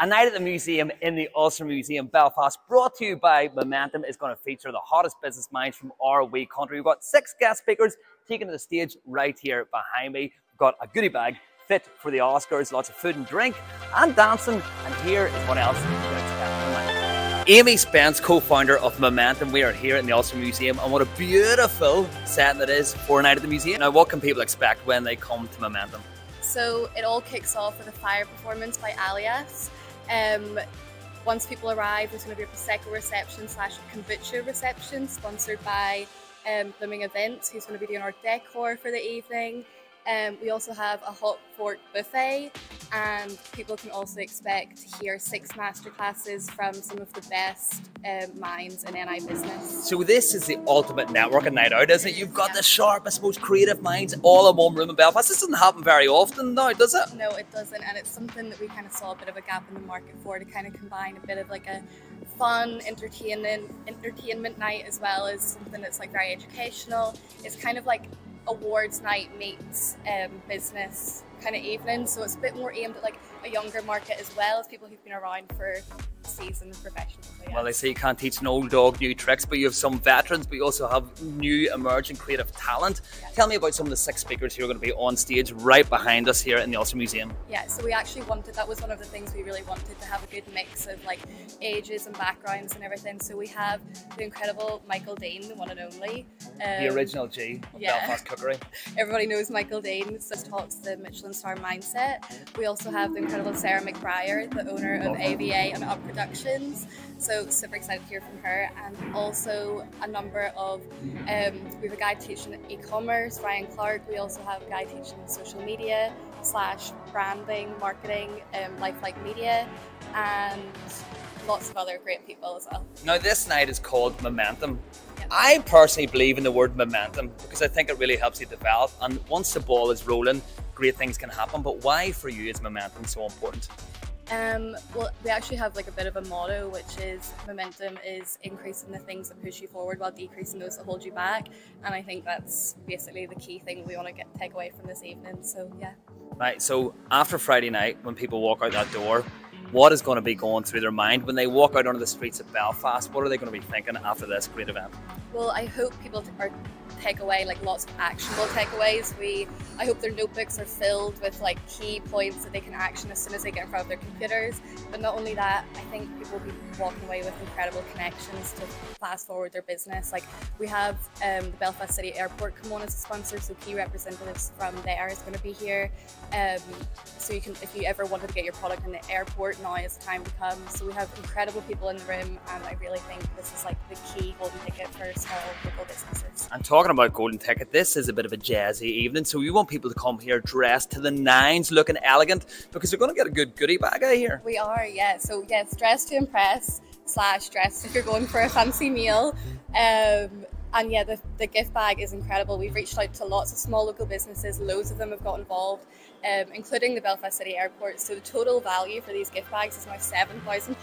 A night at the museum in the Ulster Museum, Belfast, brought to you by Momentum, is going to feature the hottest business minds from our wee country. We've got six guest speakers taken to the stage right here behind me. We've got a goodie bag fit for the Oscars, lots of food and drink, and dancing. And here is what else. Amy Spence, co-founder of Momentum, we are here in the Ulster Museum, and what a beautiful setting it is for a night at the museum. Now, what can people expect when they come to Momentum? So it all kicks off with a fire performance by Alias. Um, once people arrive, there's going to be a Prosecco reception slash kombucha reception sponsored by um, Blooming Events, who's going to be doing our decor for the evening. Um, we also have a hot fork buffet, and people can also expect to hear six masterclasses from some of the best um, minds in NI business. So this is the ultimate networking night out, isn't it? You've got the sharpest, most creative minds all in one room in Belfast. This doesn't happen very often now, does it? No, it doesn't, and it's something that we kind of saw a bit of a gap in the market for to kind of combine a bit of like a fun, entertainment, entertainment night as well as something that's like very educational. It's kind of like awards night meets um, business kind of evening. So it's a bit more aimed at like a younger market as well as people who've been around for seasoned professionals. Well, they say you can't teach an old dog new tricks, but you have some veterans, but you also have new emerging creative talent. Yeah. Tell me about some of the six speakers who are going to be on stage right behind us here in the Ulster Museum. Yeah, so we actually wanted, that was one of the things we really wanted to have a good mix of like ages and backgrounds and everything. So we have the incredible Michael Deane, the one and only. Um, the original G of yeah. Belfast Cookery. Everybody knows Michael Deane, so talks the Michelin star mindset. We also have the incredible Sarah McBriar, the owner of AVA and Up Productions. So super excited to hear from her, and also a number of um, we have a guy teaching e-commerce, Ryan Clark. We also have a guy teaching social media slash branding, marketing, um, lifelike media, and lots of other great people as well. Now this night is called Momentum. I personally believe in the word momentum because I think it really helps you develop. And once the ball is rolling, great things can happen. But why for you is momentum so important? Um, well, we actually have like a bit of a motto, which is momentum is increasing the things that push you forward while decreasing those that hold you back. And I think that's basically the key thing we want to get take away from this evening. So yeah. Right. So after Friday night, when people walk out that door, what is going to be going through their mind when they walk out onto the streets of Belfast? What are they going to be thinking after this great event? Well, I hope people are take away like lots of actionable takeaways. We I hope their notebooks are filled with like key points that they can action as soon as they get in front of their computers. But not only that, I think people will be walking away with incredible connections to fast forward their business. Like we have um, the Belfast City Airport come on as a sponsor, so key representatives from there is going to be here. Um, so you can, if you ever wanted to get your product in the airport, now is the time to come. So we have incredible people in the room, and I really think this is like the key golden ticket for small local businesses. Talking about golden ticket. This is a bit of a jazzy evening, so we want people to come here dressed to the nines, looking elegant, because they're going to get a good goodie bag out here. We are, yeah. So yes, dress to impress slash dress if you're going for a fancy meal. Um, and yeah, the, the gift bag is incredible. We've reached out to lots of small local businesses, loads of them have got involved, um, including the Belfast City Airport. So the total value for these gift bags is now £7,000.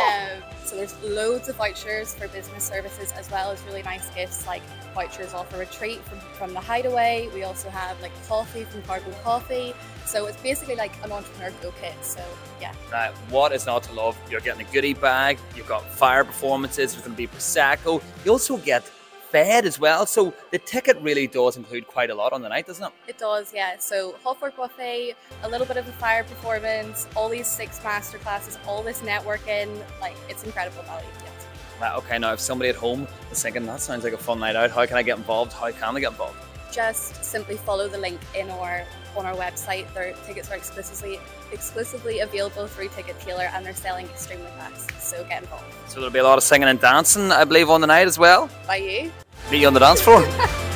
Um, so there's loads of vouchers for business services as well as really nice gifts like vouchers off a retreat from, from the Hideaway. We also have like coffee from Cargo Coffee. So it's basically like an entrepreneur go kit. So yeah. Right. What is not to love? You're getting a goodie bag. You've got fire performances. There's going to be prosecco. You also get fed as well. So the ticket really does include quite a lot on the night, doesn't it? It does, yeah. So hot fork buffet, a little bit of a fire performance, all these six master classes, all this networking. Like it's incredible value. Yes. Right. Okay. Now, if somebody at home is thinking that sounds like a fun night out, how can I get involved? How can I get involved? Just simply follow the link in our on our website. Their tickets are exclusively exclusively available through Ticketailer and they're selling extremely fast. So get involved. So there'll be a lot of singing and dancing, I believe, on the night as well. By you. You on the dance floor.